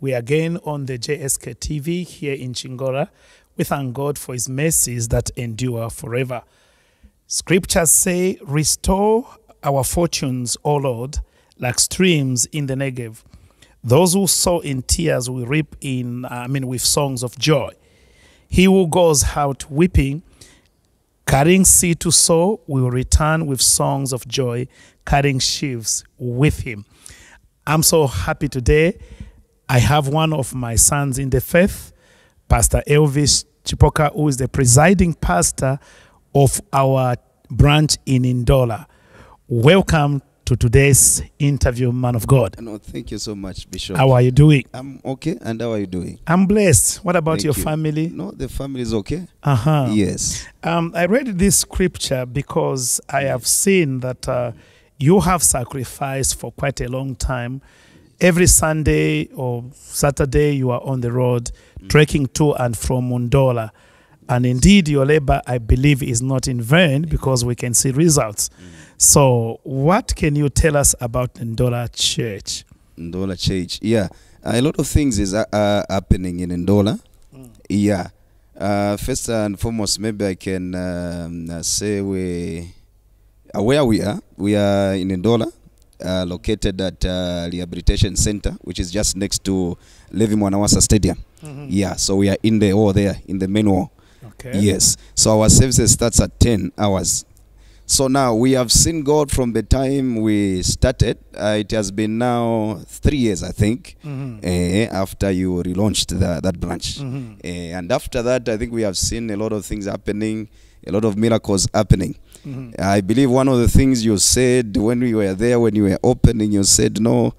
We are again on the JSK TV here in Chingola. We thank God for his mercies that endure forever. Scriptures say, Restore our fortunes, O Lord, like streams in the Negev. Those who sow in tears will reap in, uh, I mean, with songs of joy. He who goes out weeping, carrying seed to sow, will return with songs of joy, carrying sheaves with him. I'm so happy today. I have one of my sons in the faith, Pastor Elvis Chipoka, who is the presiding pastor of our branch in Ndola. Welcome to today's interview, man of God. No, thank you so much, Bishop. How are you doing? I'm okay, and how are you doing? I'm blessed. What about Thank your you. family? No, the family is okay. Uh huh. Yes. Um, I read this scripture because I have seen that uh, you have sacrificed for quite a long time. Every Sunday or Saturday, you are on the road, trekking to and from Mondola. And indeed, your labor, I believe, is not in vain because we can see results. So, what can you tell us about Ndola Church? Ndola Church. Yeah. a lot of things is uh, uh, happening in Ndola. Yeah. Uh, first and foremost, maybe I can um, say we uh, where we are. We are in Ndola, uh, located at uh, Rehabilitation Center, which is just next to Levi Mwanawasa Stadium. Mm -hmm. Yeah. So we are in the hall there, in the main hall. Okay. Yes. So our services starts at 10 hours. So now we have seen God from the time we started. Uh, it has been now three years, I think, mm -hmm. uh, after you relaunched the, that branch. Mm -hmm. uh, and after that, I think we have seen a lot of things happening, a lot of miracles happening. Mhm. I believe one of the things you said when we were there, when you were opening, you said, No,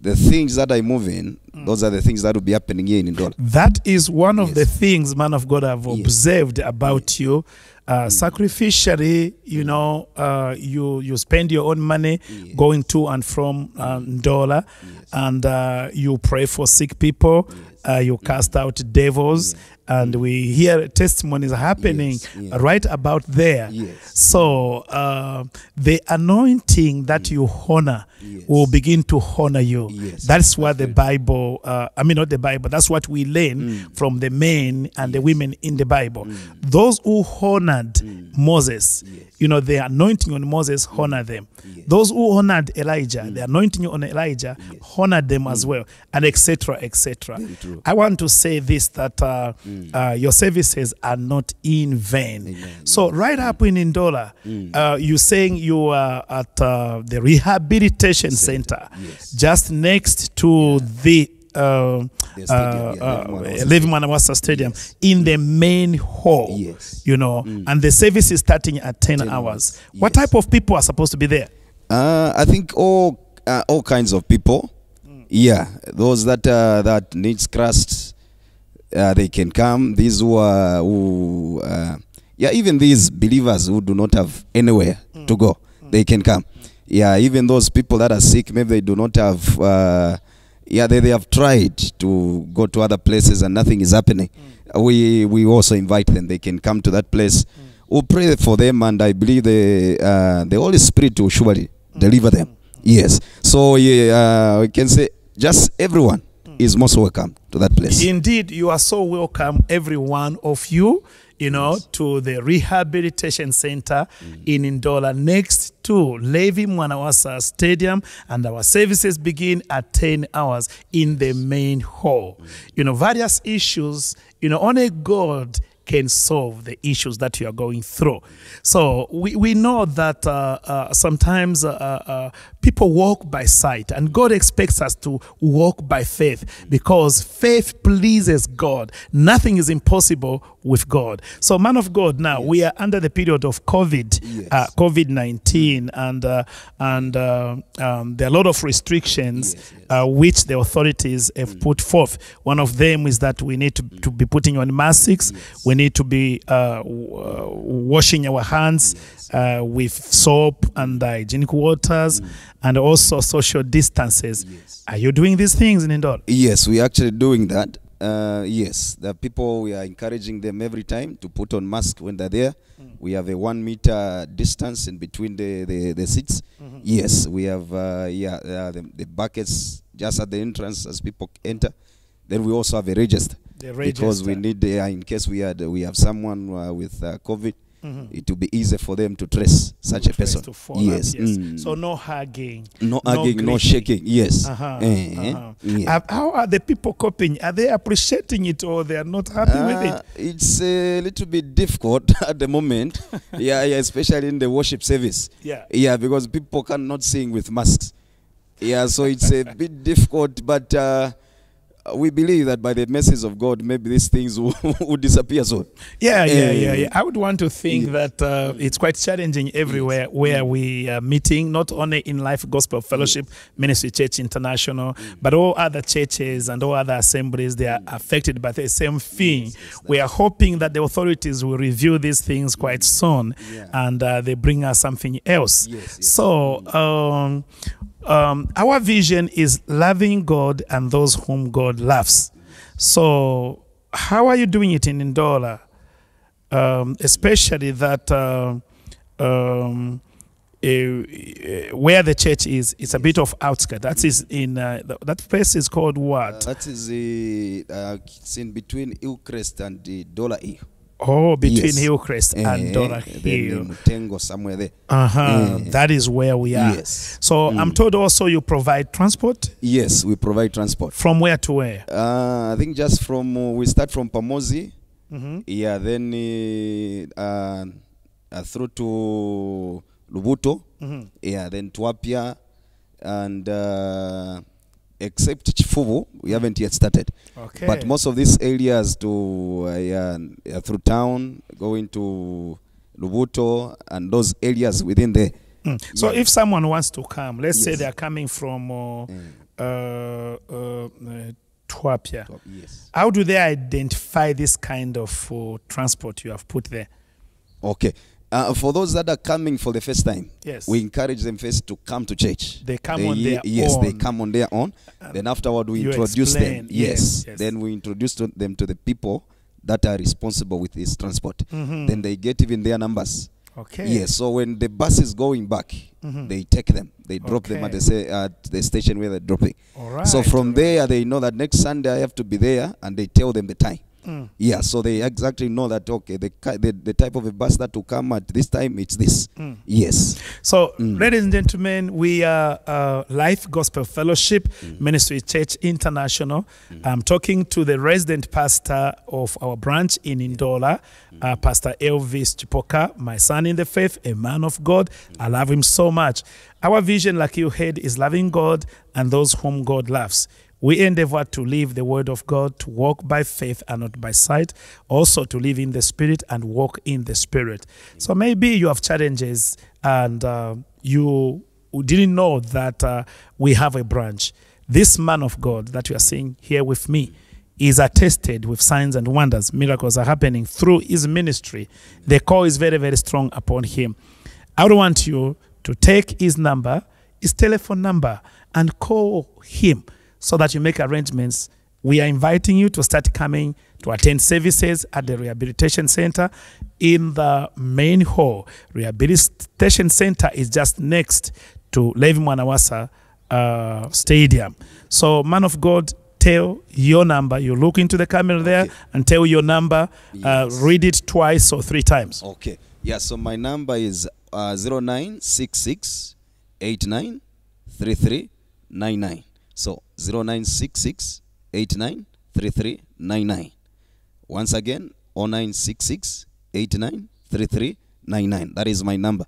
the things that I move in, those are the things that will be happening here in Ndola. That is one of Yes. the things, man of God, I've Yes. observed about you. Uh, sacrificially, you know, uh, you you spend your own money Yes. going to and from uh, Ndola, and uh, you pray for sick people. Uh, you cast out devils, and we hear testimonies happening Yes, yes. right about there. Yes. So uh, the anointing that you honor Yes. will begin to honor you. That's what the Bible, uh, I mean, not the Bible, that's what we learn Mm. from the men and the women in the Bible. Those who honored Moses, Yes. you know, the anointing on Moses honor them. Those who honored Elijah, the anointing on Elijah honored them as well, and etc. etc. Very true. I want to say this that uh, uh, your services are not in vain. Amen. So, right up in Ndola, uh, you're saying you are at uh, the rehabilitation center, yes. just next to the. Uh, The uh, stadium, yeah, uh, Levi Mwanawasa Levi Mwanawasa Stadium in the main hall, Yes. you know, and the service is starting at 10, 10 hours. hours. What type of people are supposed to be there? Uh, I think all uh, all kinds of people. Yeah, those that uh, that needs crust uh, they can come. These who are who, uh, yeah, even these believers who do not have anywhere to go, they can come. Yeah, even those people that are sick, maybe they do not have. Uh, yeah, they, they have tried to go to other places and nothing is happening. We we also invite them. They can come to that place. We'll pray for them, and I believe the uh, the Holy Spirit will surely deliver them. Yes. So yeah, uh, we can say just everyone hmm. is most welcome to that place. Indeed, you are so welcome, every one of you, you know, to the rehabilitation center hmm. in Ndola next to Levi Mwanawasa Stadium. And our services begin at 10 hours in the main hall. Hmm. You know, various issues, you know, only God can solve the issues that you are going through. So we, we know that uh, uh, sometimes uh, uh, people walk by sight, and God expects us to walk by faith because faith pleases God. Nothing is impossible with God. So, man of God, now we are under the period of COVID, Yes. uh, COVID nineteen, and uh, and uh, um, there are a lot of restrictions Yes, yes. uh, which the authorities have put forth. One of them is that we need to, to be putting on masks. We need to be uh, uh, washing our hands uh, with soap and hygienic waters, and also social distances. Yes. Are you doing these things in Ndola? Yes, we're actually doing that. Uh, yes, the people we are encouraging them every time to put on mask when they're there. We have a one meter distance in between the the, the seats. Yes, we have uh, yeah uh, the, the buckets just at the entrance as people enter. then we also have a register The because we need uh, in case we had we have someone uh, with uh, COVID, Mm -hmm. it will be easy for them to trace such to a Trace person. yes. up, yes. Mm. So no hugging. no hugging, no no shaking. Yes. Uh-huh, Eh, uh-huh. yeah. Uh, How are the people coping? Are they appreciating it or they are not happy with Uh, it? It's a little bit difficult at the moment. yeah, yeah, especially in the worship service. Yeah. Yeah, because people cannot sing with masks. Yeah, so it's a bit difficult, but uh, we believe that by the mercies of God, maybe these things will, will disappear soon. Yeah, yeah, Eh, yeah, yeah. I would want to think yes. that uh, it's quite challenging everywhere where we are meeting, not only in Life Gospel Fellowship Ministry Church International, but all other churches and all other assemblies, they are affected by the same thing. we are hoping that the authorities will review these things quite soon and uh, they bring us something else. Yes, yes. So, um, um, our vision is loving God and those whom God loves. So, how are you doing it in Ndola? Um, especially that uh, um, eh, eh, where the church is, it's a bit of outskirt. That is in uh, that place is called Uh, what? that is uh, uh, it's in between Hillcrest and the Dola Hill. Oh, between yes. Hillcrest Eh, and Dora then Hill. Mutengo, somewhere there. Uh-huh. Eh. That is where we are. Yes. So mm. I'm Mm. told also you provide transport Yes, we provide transport. from where to where? Uh, I think just from, uh, we start from Pamozi. Mm-hmm. Yeah, then uh, uh, through to Lubuto. Mm-hmm. Yeah, then Tuapia. And uh, except Chifubu, we haven't yet started. Okay. But most of these areas to uh, yeah, yeah, through town, going to Lubuto and those areas within there. Mm. So Yeah. if someone wants to come, let's say they are coming from uh, Mm. uh, uh, uh, Twapia, Yes. how do they identify this kind of uh, transport you have put there? Okay. Uh, for those that are coming for the first time, Yes. we encourage them first to come to church. They come on their yes, they own. come on their own. Um, then afterward, we introduce explain. them. Yes. Yes, yes. Then we introduce to them to the people that are responsible with this transport. Mhm. Then they get even their numbers. okay. Yes. So when the bus is going back, Mhm. they take them. They drop them at the at the station where they're dropping. All right. so from all there, they know that next Sunday I have to be there, and they tell them the time. Mm. Yeah, so they exactly know that okay, the the, the type of a bus that will come at this time it's this. Mm. Yes. So, Mm. ladies and gentlemen, we are uh, Life Gospel Fellowship Mm. Ministry Church International. I'm talking to the resident pastor of our branch in Ndola, Mm. uh, Pastor Elvis Chipoka, my son in the faith, a man of God. I love him so much. Our vision, like you heard, is loving God and those whom God loves. We endeavor to live the word of God, to walk by faith and not by sight, also to live in the spirit and walk in the spirit. So maybe you have challenges and uh, you didn't know that uh, we have a branch. This man of God that you are seeing here with me is attested with signs and wonders. Miracles are happening through his ministry. The call is very, very strong upon him. I would want you to take his number, his telephone number, and call him so that you make arrangements. We are inviting you to start coming to attend services at the Rehabilitation Center in the main hall. Rehabilitation Center is just next to Levi Mwanawasa uh, Stadium. So, man of God, tell your number. You look into the camera there Okay. and tell your number. Uh, read it twice or three times. Okay. Yeah, so my number is uh 0966 89 So 0966 89 Once again, 0966 89 That is my number.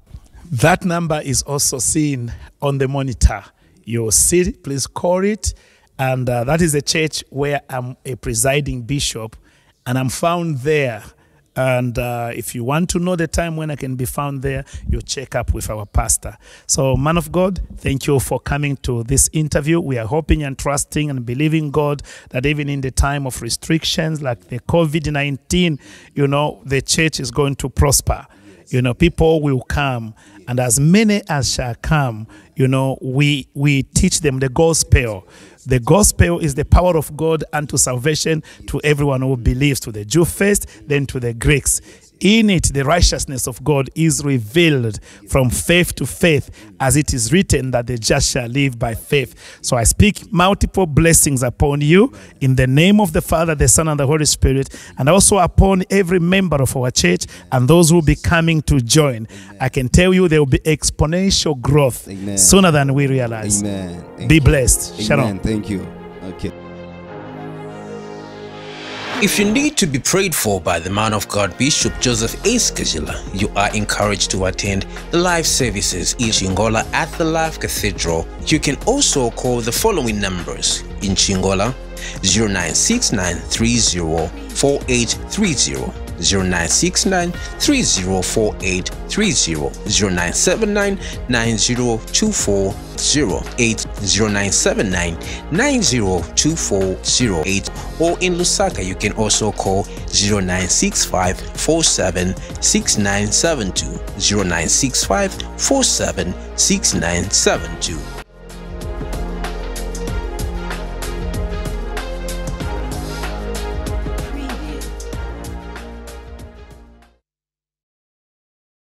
That number is also seen on the monitor. You'll see it, please call it. And uh, that is a church where I'm a presiding bishop and I'm found there. And uh, if you want to know the time when I can be found there, you check up with our pastor. So, man of God, thank you for coming to this interview. We are hoping and trusting and believing God that even in the time of restrictions like the COVID 19, you know, the church is going to prosper you know people will come and as many as shall come you know we we teach them the gospel. The gospel is the power of god unto salvation to everyone who believes to the jew first then to the greeks In it, the righteousness of God is revealed from faith to faith, as it is written that the just shall live by faith. So I speak multiple blessings upon you in the name of the Father, the Son, and the Holy Spirit, and also upon every member of our church and those who will be coming to join. I can tell you there will be exponential growth Amen. sooner than we realize. Amen. Thank Be blessed. Amen. Shalom. Thank you. If you need to be prayed for by the man of God, Bishop Joseph S. Kazhila, you are encouraged to attend the live services in Chingola at the Life Cathedral. You can also call the following numbers in Chingola 0969304830. 0969-304830 0979 902408 0979 902408 or in Lusaka you can also call 0965 47 0965 47 6972